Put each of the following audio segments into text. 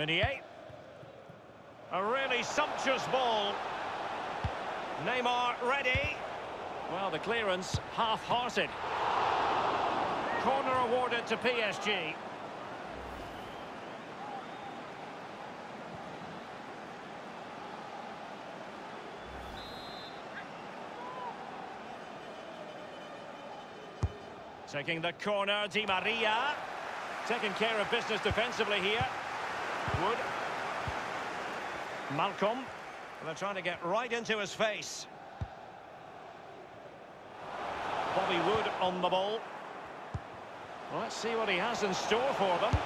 Meunier. A really sumptuous ball. Neymar ready. Well, the clearance half-hearted. Corner awarded to PSG. Taking the corner, Di Maria. Taking care of business defensively here. Wood. Malcolm. And they're trying to get right into his face. Bobby Wood on the ball. Let's see what he has in store for them.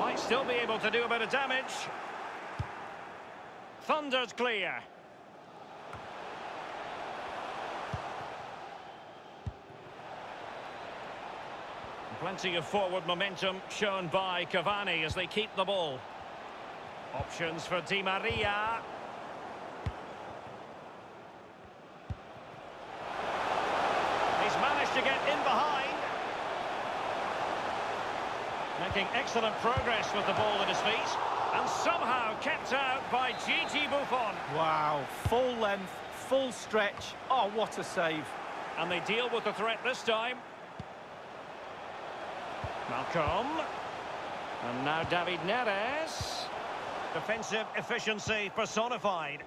Might still be able to do a bit of damage. Thunder's clear. Plenty of forward momentum shown by Cavani as they keep the ball. Options for Di Maria. He's managed to get in behind. Making excellent progress with the ball at his feet. And somehow kept out by Gigi Buffon. Wow, full length, full stretch. Oh, what a save. And they deal with the threat this time. Malcolm. And now David Neres. Defensive efficiency personified.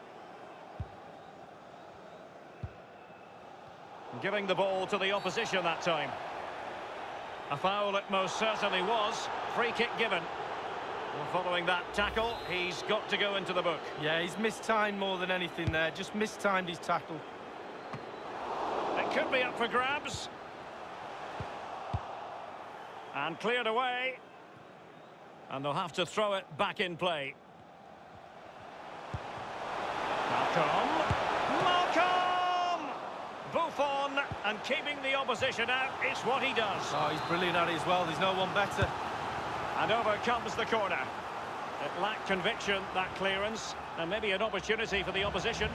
Giving the ball to the opposition that time. A foul it most certainly was. Free kick given. Well, following that tackle, he's got to go into the book. Yeah, he's mistimed more than anything there. Just mistimed his tackle. It could be up for grabs. And cleared away. And they'll have to throw it back in play. Malcolm. Malcolm! Buffon, and keeping the opposition out, it's what he does. Oh, he's brilliant at it as well. There's no one better. And over comes the corner. It lacked conviction, that clearance, and maybe an opportunity for the opposition.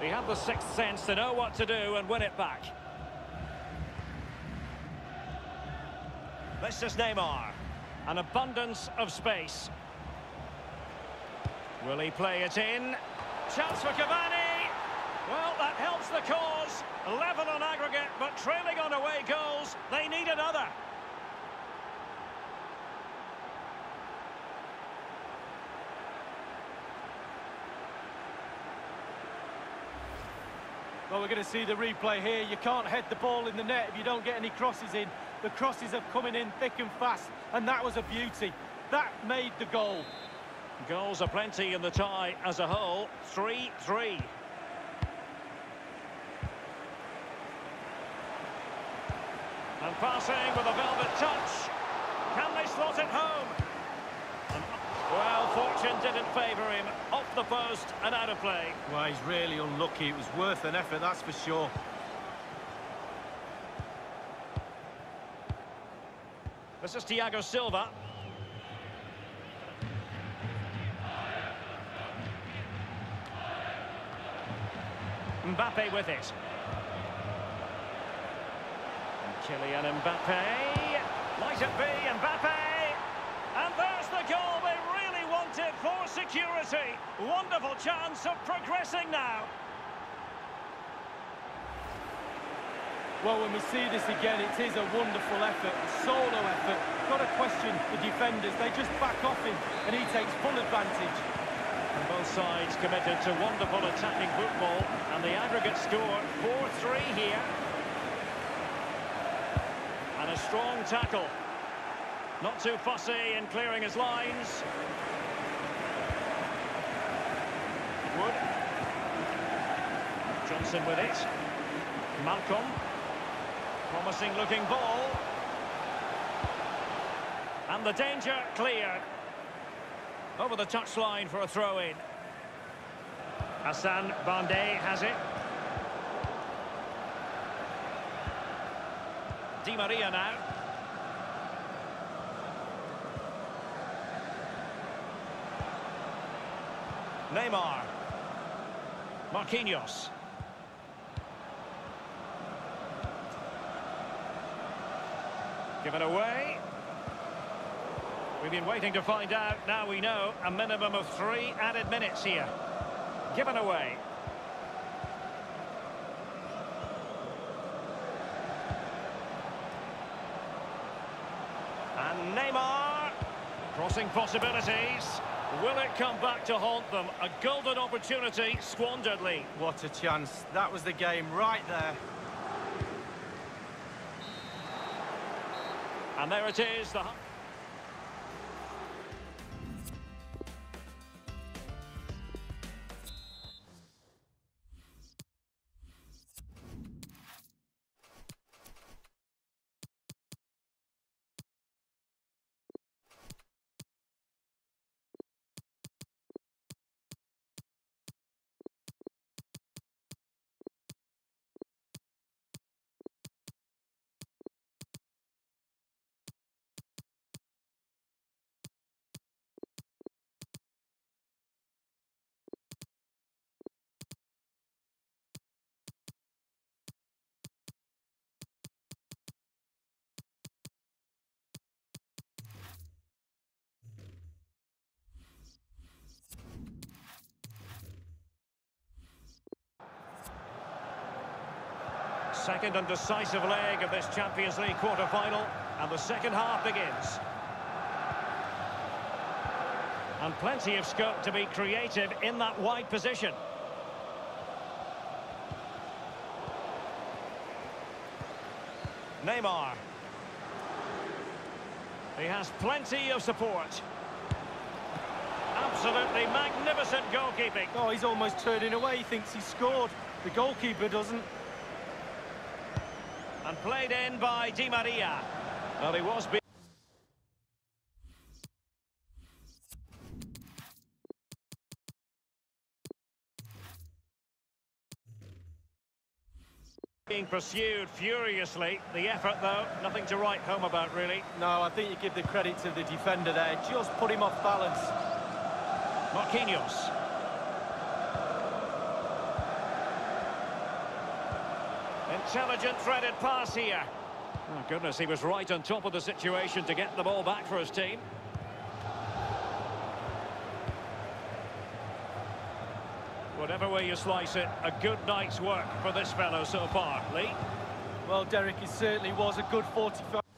He had the sixth sense to know what to do and win it back. This is Neymar. An abundance of space. Will he play it in? Chance for Cavani! Well, that helps the cause. Level on aggregate, but trailing on away goals. They need another. Well, we're going to see the replay here. You can't head the ball in the net if you don't get any crosses in. The crosses are coming in thick and fast, and that was a beauty. That made the goal. Goals are plenty in the tie as a whole. 3-3. And passing with a velvet touch. Can they slot it home? Well, fortune didn't favour him. Off the post and out of play. Well, he's really unlucky. It was worth an effort, that's for sure. This is Thiago Silva. Mbappe with it. And Kylian Mbappe. Might it be Mbappe? And there's the goal they really wanted for security. Wonderful chance of progressing now. Well, when we see this again, it is a wonderful effort, a solo effort. Got to question the defenders. They just back off him, and he takes full advantage. And both sides committed to wonderful attacking football, and the aggregate score 4-3 here. And a strong tackle. Not too fussy in clearing his lines. Wood. Johnson with it. Malcolm. Promising looking ball. And the danger cleared. Over the touchline for a throw-in. Hassan Bandé has it. Di Maria now. Neymar. Marquinhos. Given away. We've been waiting to find out. Now we know a minimum of three added minutes here. Given away. And Neymar. Crossing possibilities. Will it come back to haunt them? A golden opportunity squanderedly. What a chance. That was the game right there. And there it is. The... Second and decisive leg of this Champions League quarter-final, and the second half begins. And plenty of scope to be creative in that wide position. Neymar. He has plenty of support. Absolutely magnificent goalkeeping. Oh, he's almost turning away. He thinks he scored. The goalkeeper doesn't. And played in by Di Maria. Well, he was... Being pursued furiously. The effort, though, nothing to write home about, really. No, I think you give the credit to the defender there. Just put him off balance. Marquinhos. Intelligent threaded pass here. Oh, goodness, he was right on top of the situation to get the ball back for his team. Whatever way you slice it, a good night's work for this fellow so far. Lee? Well, Derek, it certainly was a good 45...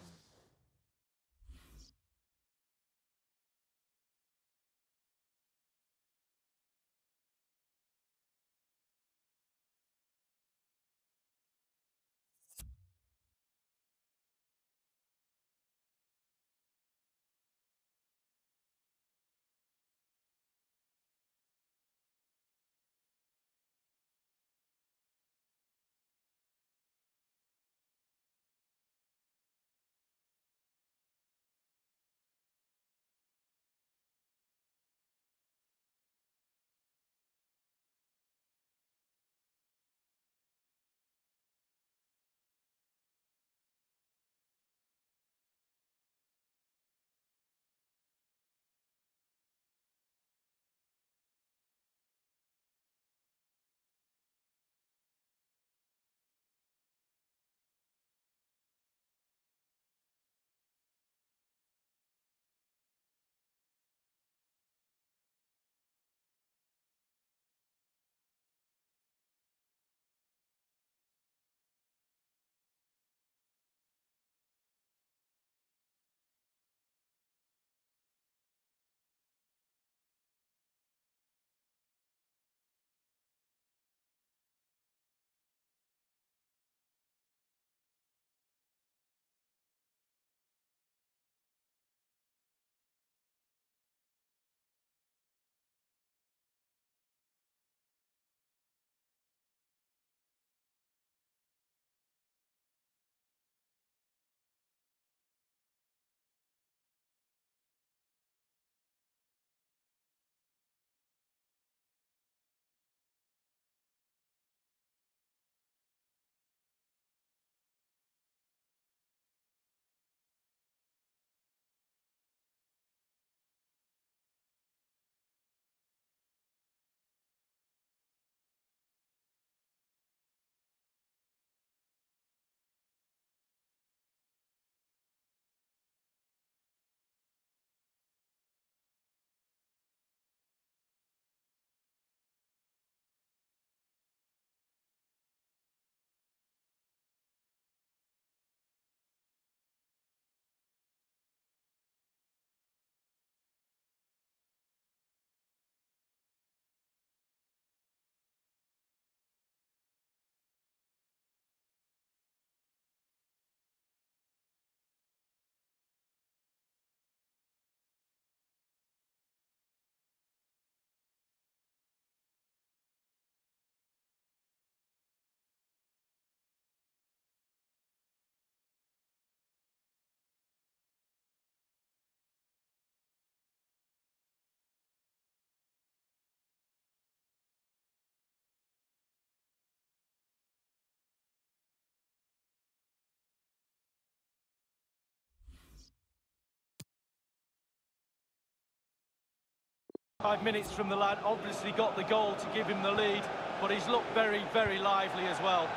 Five minutes from the lad, obviously got the goal to give him the lead, but he's looked very, very lively as well.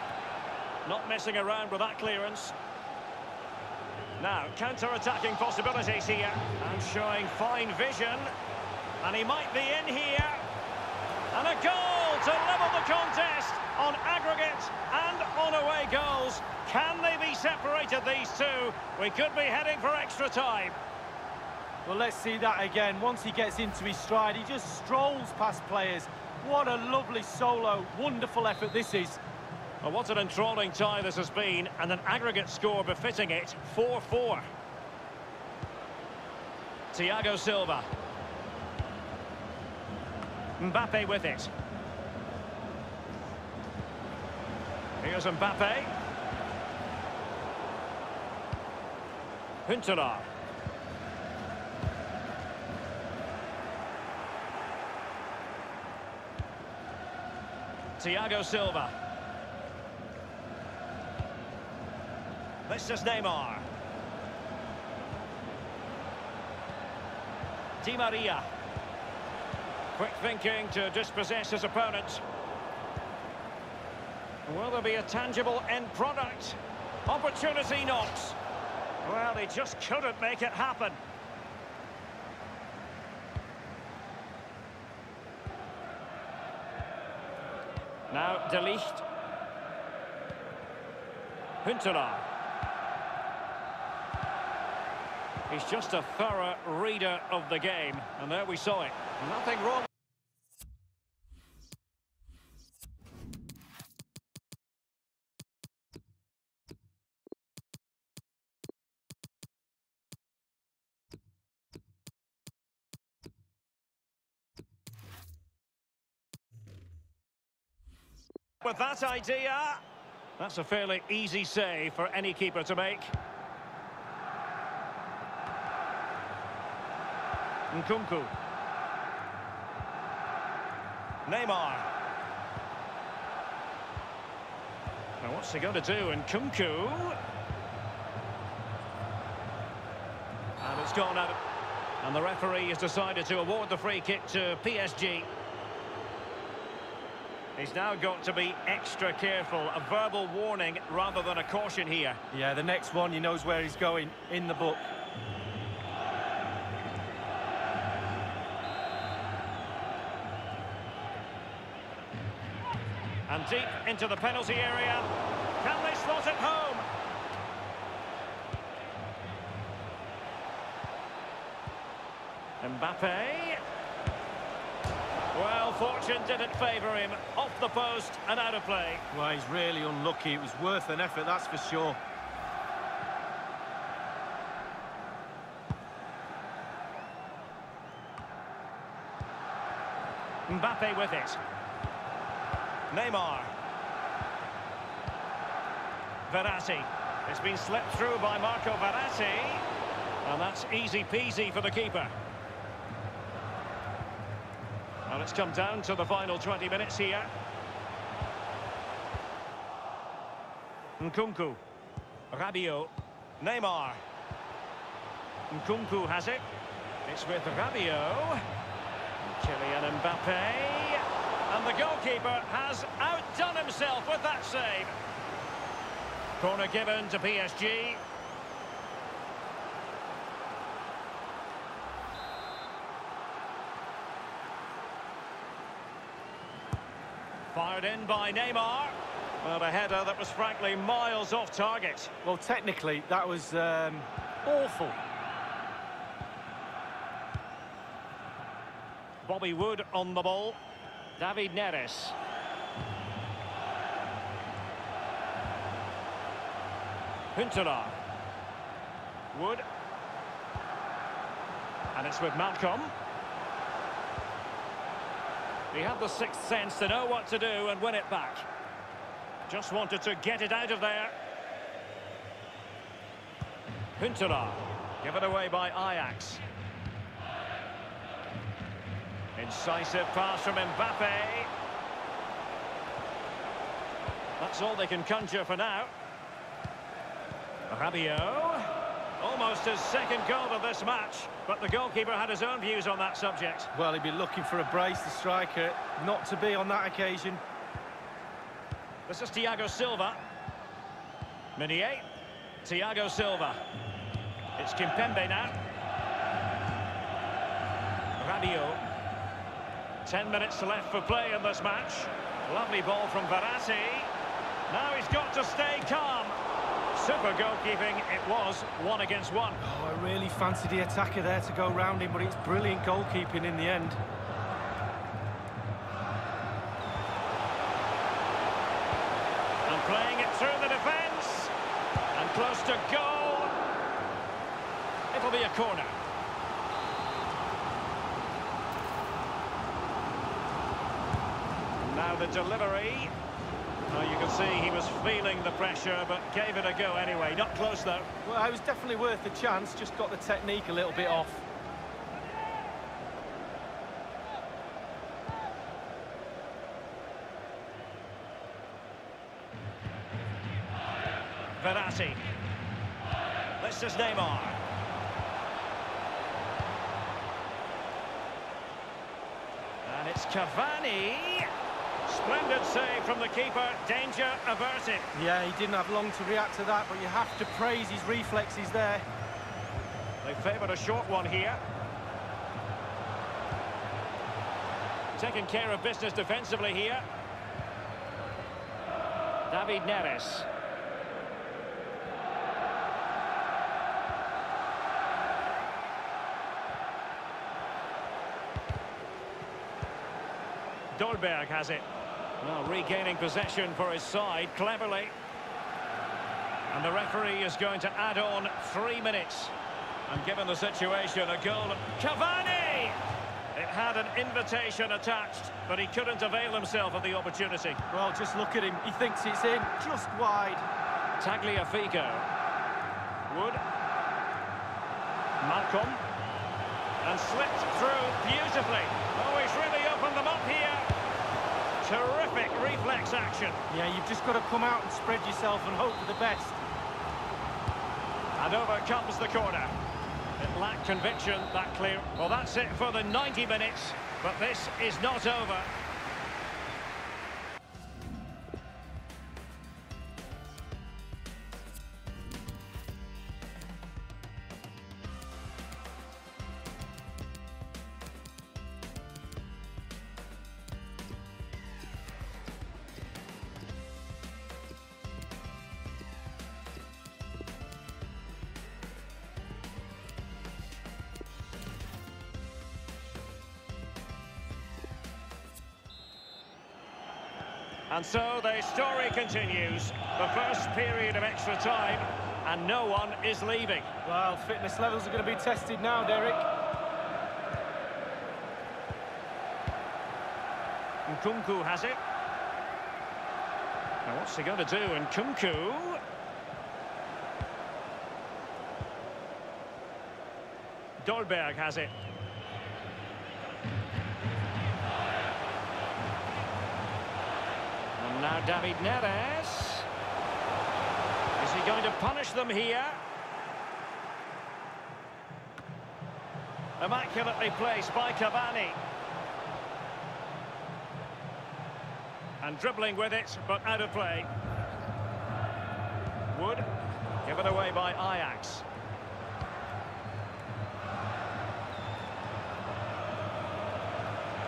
Not messing around with that clearance. Now, counter-attacking possibilities here. And showing fine vision. And he might be in here. And a goal to level the contest on aggregate and on away goals. Can they be separated, these two? We could be heading for extra time. Well, let's see that again. Once he gets into his stride, he just strolls past players. What a lovely solo. Wonderful effort this is. Well, what an enthralling tie this has been, and an aggregate score befitting it, 4-4. Thiago Silva. Mbappe with it. Here's Mbappe. Huntelaar. Thiago Silva. This is Neymar. Di Maria. Quick thinking to dispossess his opponent. Will there be a tangible end product? Opportunity knocks. Well, he just couldn't make it happen. Now, De Ligt. Huntelaar. He's just a thorough reader of the game. And there we saw it. Nothing wrong. With that idea, that's a fairly easy save for any keeper to make. Nkunku. Neymar. Now what's he going to do? Nkunku. And it's gone out. And the referee has decided to award the free kick to PSG. He's now got to be extra careful. A verbal warning rather than a caution here. Yeah, the next one, he knows where he's going in the book. And deep into the penalty area. Can they slot it home? Mbappe. Well, fortune didn't favour him. Off the post and out of play. Well, he's really unlucky. It was worth an effort, that's for sure. Mbappe with it. Neymar. Verratti. It's been slipped through by Marco Verratti. And that's easy peasy for the keeper. Well, it's come down to the final 20 minutes here. Nkunku. Rabiot. Neymar. Nkunku has it. It's with Rabiot. Kylian Mbappe. And the goalkeeper has outdone himself with that save. Corner given to PSG. Fired in by Neymar. Well, a header that was frankly miles off target. Well, technically, that was um, awful. Bobby Wood on the ball. David Neres. Huntelaar. Wood. And it's with Malcolm. He had the sixth sense to know what to do and win it back. Just wanted to get it out of there. Huntelaar. Given away by Ajax. Incisive pass from Mbappe. That's all they can conjure for now. Rabiot. Almost his second goal of this match, but the goalkeeper had his own views on that subject. Well, he'd be looking for a brace, the striker, not to be on that occasion. This is Thiago Silva. Meunier. Thiago Silva. It's Kimpembe now. Rabiot. Ten minutes left for play in this match. Lovely ball from Verratti. Now he's got to stay calm. Super goalkeeping. It was one against one. Oh, I really fancied the attacker there to go round him, but it's brilliant goalkeeping in the end. And playing it through the defence. And close to goal. It'll be a corner. Now the delivery. Well, you can see he was feeling the pressure, but gave it a go anyway. Not close, though. Well, it was definitely worth the chance, just got the technique a little bit off. Verratti. This is Neymar. And it's Cavani. Splendid save from the keeper. Danger averted. Yeah, he didn't have long to react to that, but you have to praise his reflexes there. They favoured a short one here. Taking care of business defensively here. David Neres. Dolberg has it. Well, regaining possession for his side cleverly. And the referee is going to add on three minutes. And given the situation, a goal. Cavani! It had an invitation attached, but he couldn't avail himself of the opportunity. Well, just look at him. He thinks it's in, just wide. Tagliafico. Wood. Malcolm. And slipped through beautifully. Oh, he's really opened them up here. Terrific reflex action. Yeah, you've just got to come out and spread yourself and hope for the best. And over comes the corner. It lacked conviction, that clear. Well, that's it for the 90 minutes, but this is not over. Continues. The first period of extra time, and no one is leaving. Well, fitness levels are going to be tested now, Derek. Nkunku has it. Now what's he going to do? Nkunku. Dolberg has it. Now David Neres. Is he going to punish them here? Immaculately placed by Cavani. And dribbling with it, but out of play. Wood, given away by Ajax.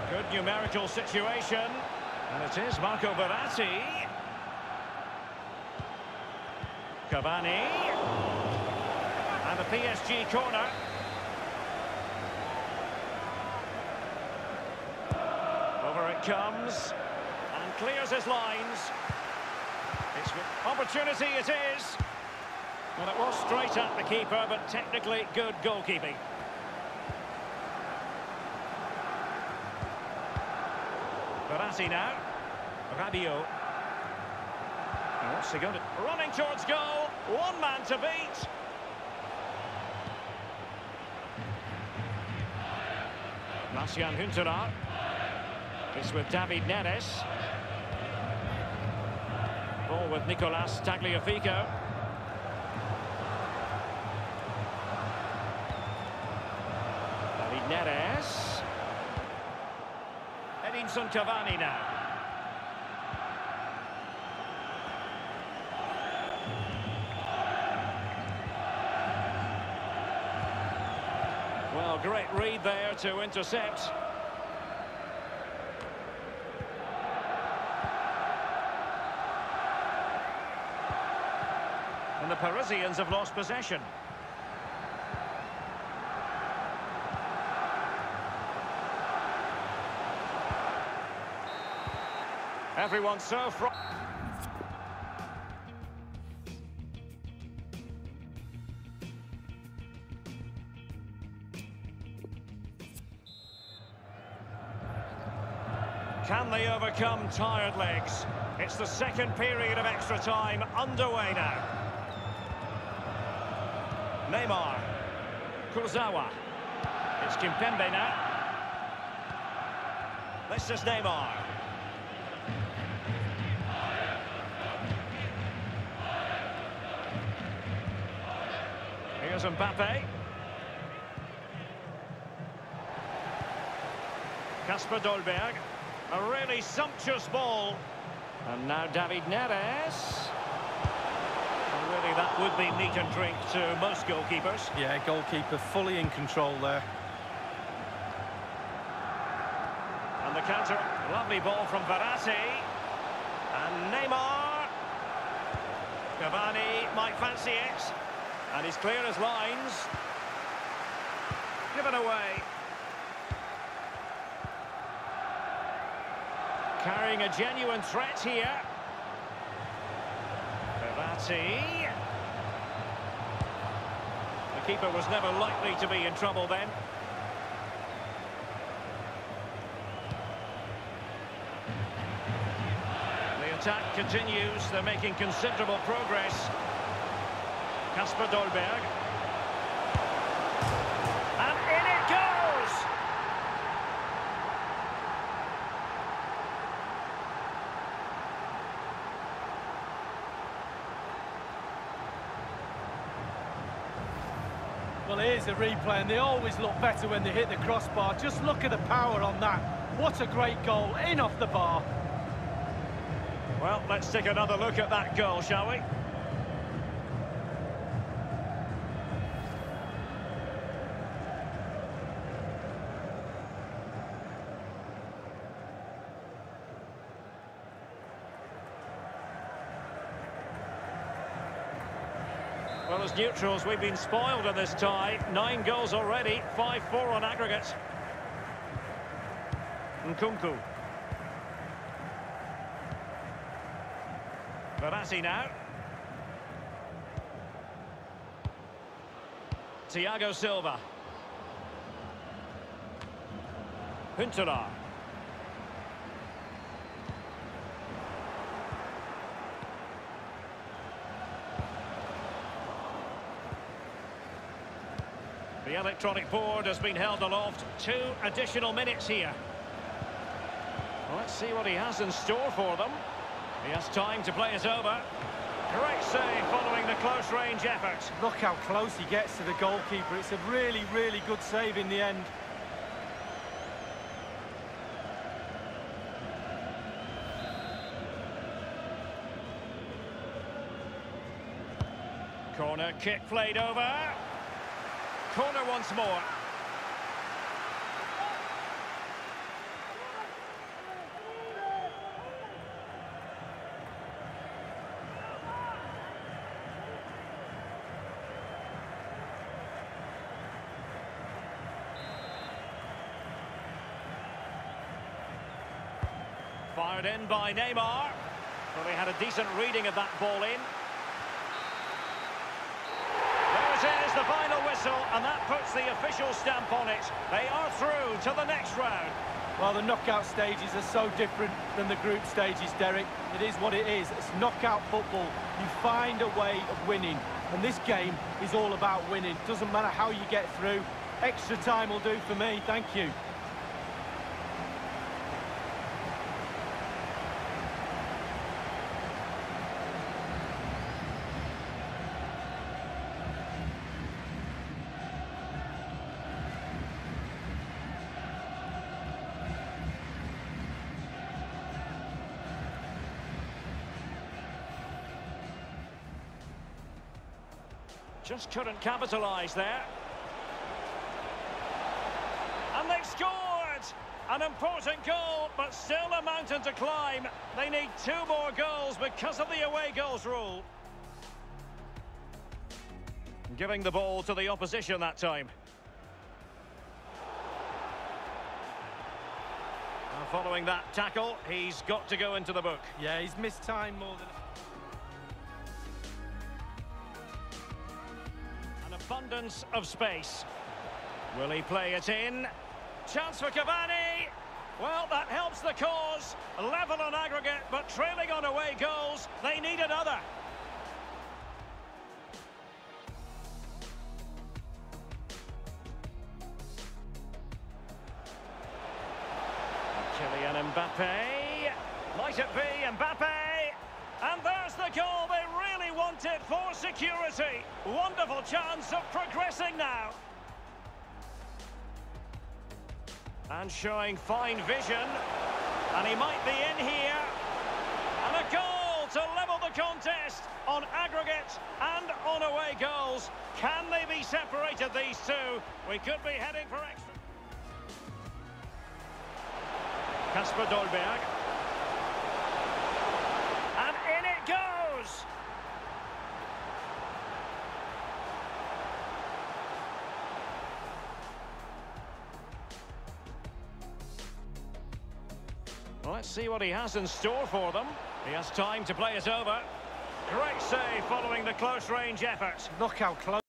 Good numerical situation. And it is Marco Verratti. Cavani. And the PSG corner. Over it comes. And clears his lines. It's opportunity it is. Well, it was straight at the keeper, but technically good goalkeeping. Verratti now. Rabiot. Now what's he going. Running towards goal. One man to beat. Marcian Huntelaar. It's with David Neres. Ball with Nicolas Tagliafico. David Neres. Edinson Cavani now. Well, great read there to intercept. And the Parisians have lost possession. Everyone's so fr Can they overcome tired legs? It's the second period of extra time underway now. Neymar. Kurzawa. It's Kimpembe now. This is Neymar. Here's Mbappe. Kasper Dolberg. A really sumptuous ball. And now David Neres. And really, that would be meat and drink to most goalkeepers. Yeah, goalkeeper fully in control there. And the counter. Lovely ball from Verratti. And Neymar. Cavani might fancy it. And he's clear as lines. Given away. Carrying a genuine threat here. Verratti. The keeper was never likely to be in trouble then. The attack continues. They're making considerable progress. Kasper Dolberg. And in it goes! Well, here's a replay, and they always look better when they hit the crossbar. Just look at the power on that. What a great goal, in off the bar. Well, let's take another look at that goal, shall we? As neutrals, we've been spoiled in this tie. Nine goals already, 5-4 on aggregate. Nkunku. Verratti now. Thiago Silva. Huntelaar. The electronic board has been held aloft. Two additional minutes here. Well, let's see what he has in store for them. He has time to play it over. Great save following the close-range effort. Look how close he gets to the goalkeeper. It's a really, really good save in the end. Corner kick played over. Corner once more. Fired in by Neymar. Well, he had a decent reading of that ball in. There it is, the final whistle, and that puts the official stamp on it. They are through to the next round. Well, the knockout stages are so different than the group stages, Derek. It is what it is. It's knockout football. You find a way of winning. And this game is all about winning. Doesn't matter how you get through. Extra time will do for me. Thank you. Just couldn't capitalise there. And they've scored! An important goal, but still a mountain to climb. They need two more goals because of the away goals rule. Giving the ball to the opposition that time. And following that tackle, he's got to go into the book. Yeah, he's missed time more than... abundance of space. Will he play it in? Chance for Cavani. Well, that helps the cause. Level on aggregate, but trailing on away goals. They need another. Kylian Mbappe. Might it be Mbappe? And there's the goal they really wanted for security. Wonderful chance of progressing now. And showing fine vision. And he might be in here. And a goal to level the contest on aggregate and on away goals. Can they be separated, these two? We could be heading for extra. Kasper Dolberg. Let's see what he has in store for them. He has time to play it over. Great save following the close range effort. Look how close.